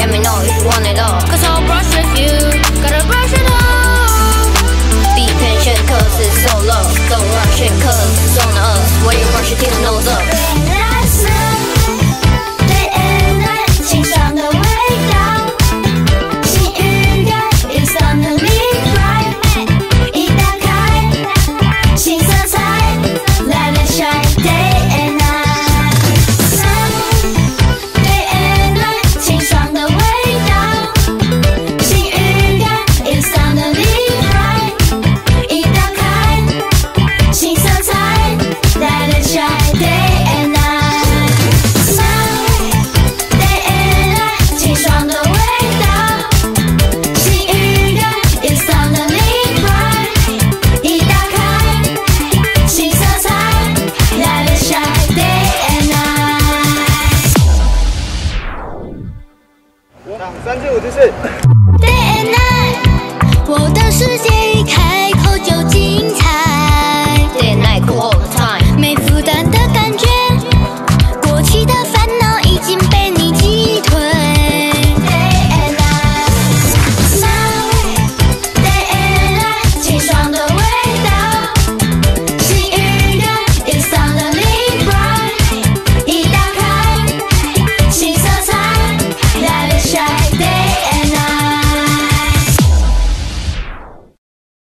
Let me know if you want it all. Cause day and night 我的世